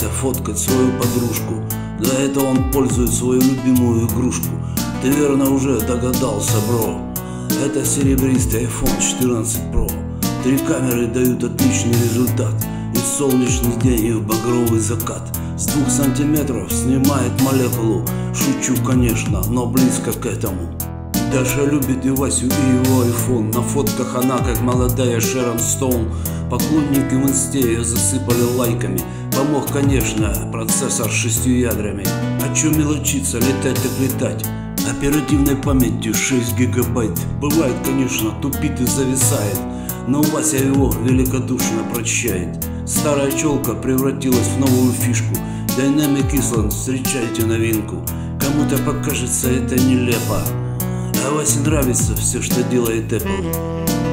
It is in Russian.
зафоткать свою подружку. Для этого он пользует свою любимую игрушку. Ты верно уже догадался, бро. Это серебристый iPhone 14 Pro. Три камеры дают отличный результат. И в солнечный день, и в багровый закат. С двух сантиметров снимает молекулу. Шучу, конечно, но близко к этому. Даша любит и Васю, и его айфон. На фотках она, как молодая Шерон Стоун. Поклонники в инсте ее засыпали лайками. Помог, конечно, процессор с шестью ядрами. А чё мелочиться, летать так летать? Оперативной памятью 6 гигабайт. Бывает, конечно, тупит и зависает. Но Вася его великодушно прощает Старая челка превратилась в новую фишку. Dynamic Island, встречайте новинку. Кому-то покажется это нелепо а Васе нравится все, что делает Apple.